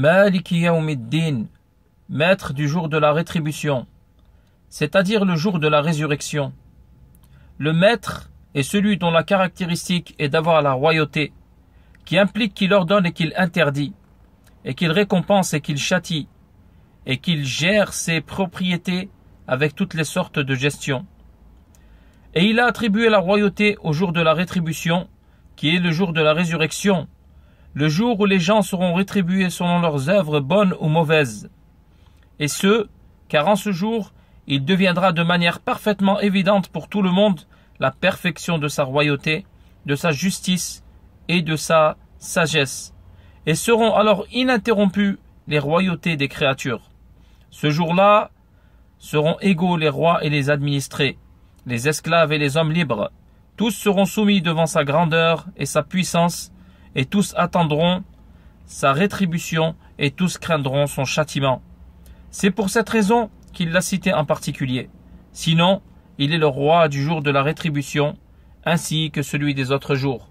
Maliki maître du jour de la rétribution, c'est-à-dire le jour de la résurrection. Le maître est celui dont la caractéristique est d'avoir la royauté, qui implique qu'il ordonne et qu'il interdit, et qu'il récompense et qu'il châtie, et qu'il gère ses propriétés avec toutes les sortes de gestion. Et il a attribué la royauté au jour de la rétribution, qui est le jour de la résurrection, le jour où les gens seront rétribués selon leurs œuvres bonnes ou mauvaises. Et ce, car en ce jour, il deviendra de manière parfaitement évidente pour tout le monde la perfection de sa royauté, de sa justice et de sa sagesse, et seront alors ininterrompues les royautés des créatures. Ce jour-là seront égaux les rois et les administrés, les esclaves et les hommes libres, tous seront soumis devant sa grandeur et sa puissance, et tous attendront sa rétribution, et tous craindront son châtiment. C'est pour cette raison qu'il l'a cité en particulier. Sinon, il est le roi du jour de la rétribution, ainsi que celui des autres jours.